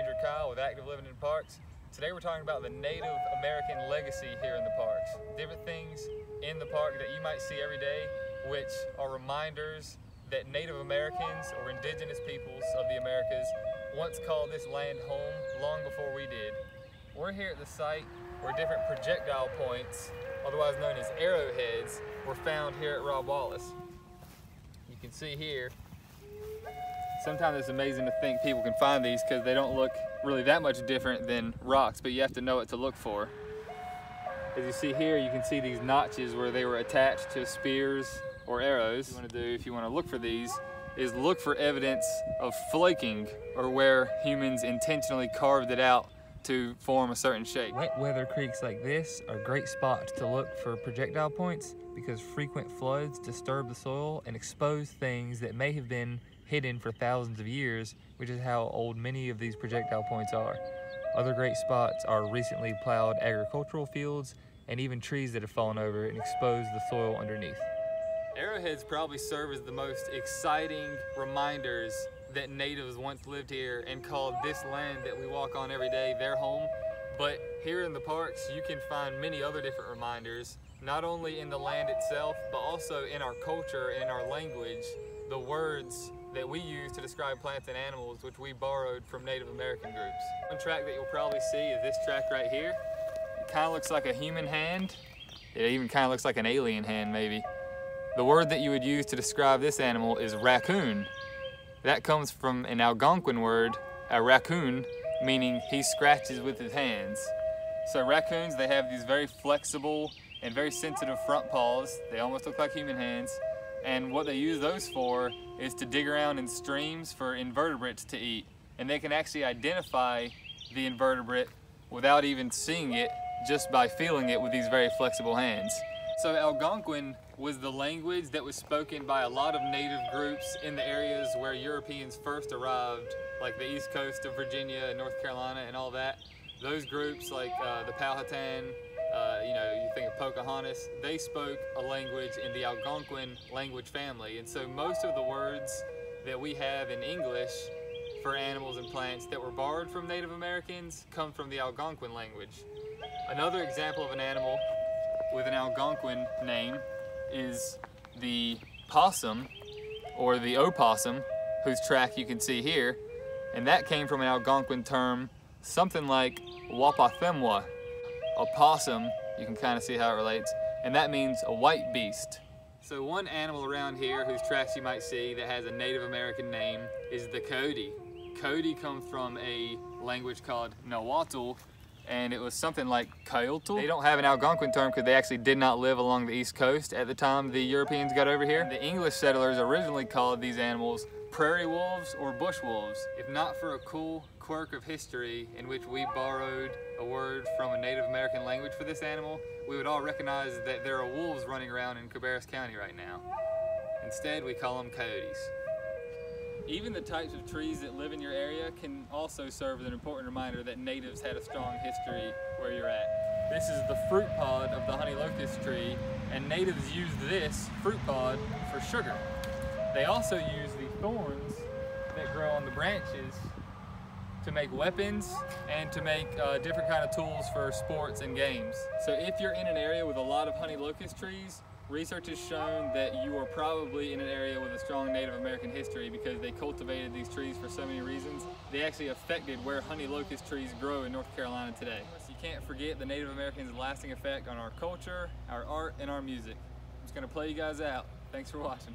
Ranger Kyle with Active Living in Parks. Today we're talking about the Native American legacy here in the parks. Different things in the park that you might see every day, which are reminders that Native Americans or indigenous peoples of the Americas once called this land home long before we did. We're here at the site where different projectile points, otherwise known as arrowheads, were found here at Rob Wallace. You can see here sometimes it's amazing to think people can find these because they don't look really that much different than rocks, but you have to know what to look for. As you see here, you can see these notches where they were attached to spears or arrows. What you want to do if you want to look for these is look for evidence of flaking or where humans intentionally carved it out to form a certain shape. Wet weather creeks like this are great spots to look for projectile points because frequent floods disturb the soil and expose things that may have been hidden for thousands of years, which is how old many of these projectile points are. Other great spots are recently plowed agricultural fields and even trees that have fallen over and exposed the soil underneath. Arrowheads probably serve as the most exciting reminders that natives once lived here and called this land that we walk on every day their home. But here in the parks, you can find many other different reminders, not only in the land itself, but also in our culture and our language, the words that we use to describe plants and animals, which we borrowed from Native American groups. One track that you'll probably see is this track right here. It kind of looks like a human hand. It even kind of looks like an alien hand, maybe. The word that you would use to describe this animal is raccoon. That comes from an Algonquin word, a raccoon, meaning he scratches with his hands. So raccoons, they have these very flexible and very sensitive front paws. They almost look like human hands. And what they use those for is to dig around in streams for invertebrates to eat. And they can actually identify the invertebrate without even seeing it just by feeling it with these very flexible hands. So Algonquin was the language that was spoken by a lot of native groups in the areas where Europeans first arrived, like the east coast of Virginia and North Carolina and all that. Those groups like uh, the Powhatan, uh, you know, you think of Pocahontas, they spoke a language in the Algonquin language family. And so most of the words that we have in English for animals and plants that were borrowed from Native Americans come from the Algonquin language. Another example of an animal with an Algonquin name is the possum or the opossum whose track you can see here and that came from an Algonquin term something like wapathemwa a possum, you can kind of see how it relates, and that means a white beast. So one animal around here whose tracks you might see that has a Native American name is the coyote. Coyote comes from a language called Nahuatl, and it was something like coyote. They don't have an Algonquin term because they actually did not live along the east coast at the time the Europeans got over here. The English settlers originally called these animals prairie wolves or bush wolves. If not for a cool quirk of history in which we borrowed a word from a Native American language for this animal, we would all recognize that there are wolves running around in Cabarrus County right now. Instead, we call them coyotes. Even the types of trees that live in your area can also serve as an important reminder that natives had a strong history where you're at. This is the fruit pod of the honey locust tree, and natives used this fruit pod for sugar. They also use the thorns that grow on the branches to make weapons and to make uh, different kind of tools for sports and games. So if you're in an area with a lot of honey locust trees, research has shown that you are probably in an area with a strong Native American history because they cultivated these trees for so many reasons. They actually affected where honey locust trees grow in North Carolina today. You can't forget the Native Americans' lasting effect on our culture, our art, and our music. I'm just gonna play you guys out. Thanks for watching.